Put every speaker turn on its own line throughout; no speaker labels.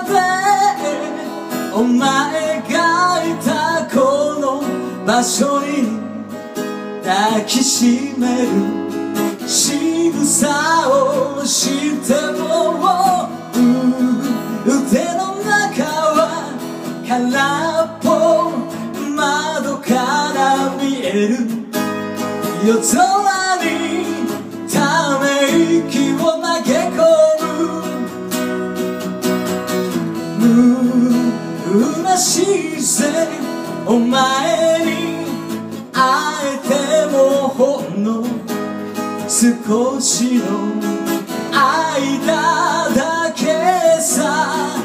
でお前がいたこの場所に抱きしめる仕草をしても腕の中は空っぽ。窓から見える。夜空しいぜお前に会えてもほんの少しの間だけさ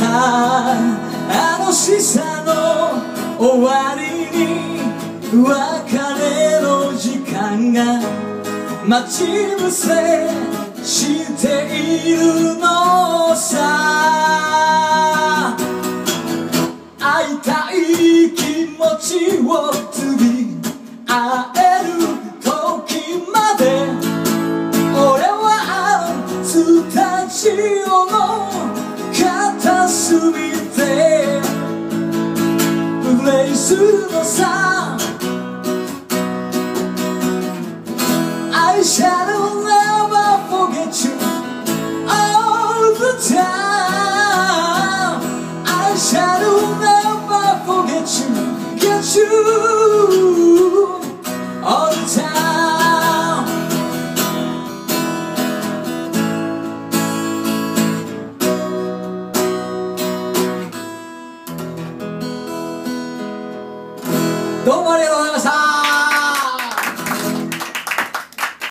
あの示唆の終わりに別れの時間が待ち伏せしている to be there Vous voulez sous mon I shall never forget you all the time. I shall never forget you, get you どうもありがとうございました。